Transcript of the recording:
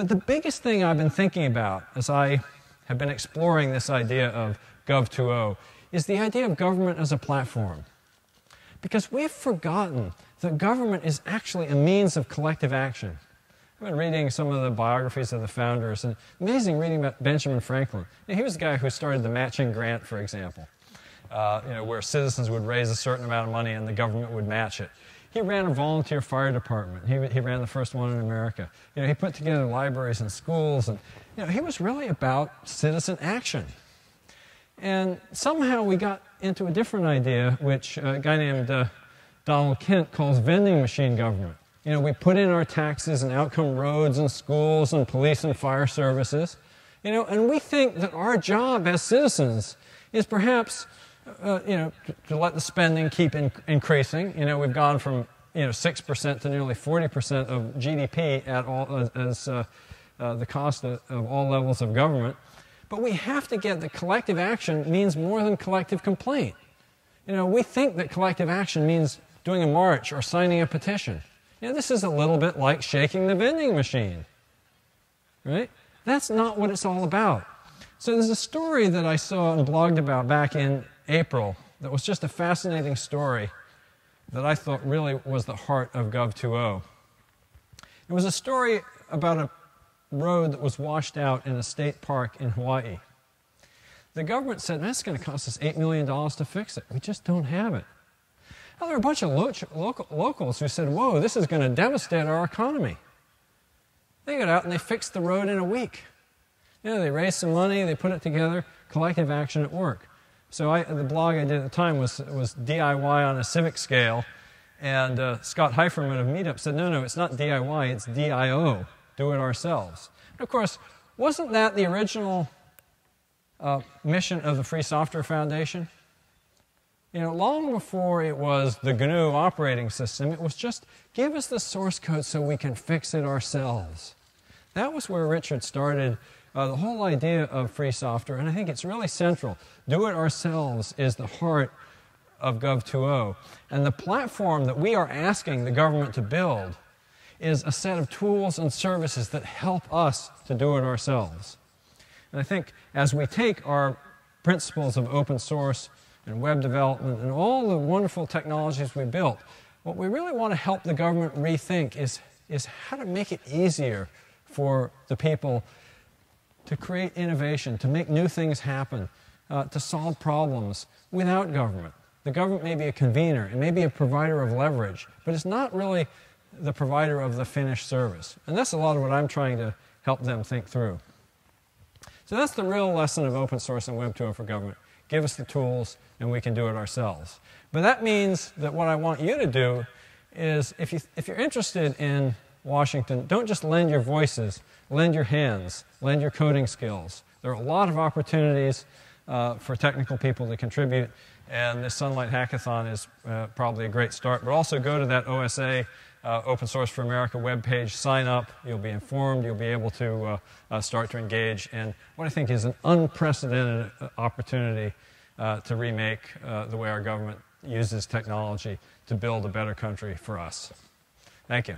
But the biggest thing I've been thinking about as I have been exploring this idea of Gov2O is the idea of government as a platform. Because we've forgotten that government is actually a means of collective action. I've been reading some of the biographies of the founders, and amazing reading about Benjamin Franklin. He was the guy who started the matching grant, for example, uh, you know, where citizens would raise a certain amount of money and the government would match it. He ran a volunteer fire department. He, he ran the first one in America. You know, he put together libraries and schools, and you know, he was really about citizen action. And somehow we got into a different idea, which a guy named uh, Donald Kettl calls vending machine government. You know, we put in our taxes and out come roads and schools and police and fire services. You know, and we think that our job as citizens is perhaps, uh, you know, to, let the spending keep in, increasing. You know, we've gone from, you know, 6% to nearly 40% of GDP at all as uh, uh, the cost of, of all levels of government. But we have to get that collective action means more than collective complaint. You know, we think that collective action means doing a march or signing a petition. You know, this is a little bit like shaking the vending machine. Right? That's not what it's all about. So there's a story that I saw and blogged about back in April that was just a fascinating story that I thought really was the heart of Gov2O. It was a story about a road that was washed out in a state park in Hawaii. The government said, that's going to cost us $8 million to fix it. We just don't have it. Well, there were a bunch of lo local, locals who said, whoa, this is going to devastate our economy. They got out and they fixed the road in a week. You know, they raised some money, they put it together, collective action at work. So I, the blog I did at the time was, was DIY on a civic scale. And uh, Scott Heiferman of Meetup said, no, no, it's not DIY, it's DIO do it ourselves. And of course, wasn't that the original uh, mission of the Free Software Foundation? You know, long before it was the GNU operating system, it was just give us the source code so we can fix it ourselves. That was where Richard started uh, the whole idea of free software, and I think it's really central. Do it ourselves is the heart of Gov2O. And the platform that we are asking the government to build is a set of tools and services that help us to do it ourselves. And I think as we take our principles of open source and web development and all the wonderful technologies we built, what we really want to help the government rethink is, is how to make it easier for the people to create innovation, to make new things happen, uh, to solve problems without government. The government may be a convener, it may be a provider of leverage, but it's not really the provider of the finished service. And that's a lot of what I'm trying to help them think through. So that's the real lesson of open source and Web 2.0 for government. Give us the tools and we can do it ourselves. But that means that what I want you to do is if, you, if you're interested in Washington, don't just lend your voices, lend your hands, lend your coding skills. There are a lot of opportunities uh, for technical people to contribute, and this Sunlight Hackathon is uh, probably a great start. But also go to that OSA uh, Open Source for America webpage, sign up, you'll be informed, you'll be able to uh, uh, start to engage in what I think is an unprecedented uh, opportunity to remake the way our government uses technology to build a better country for us. Thank you.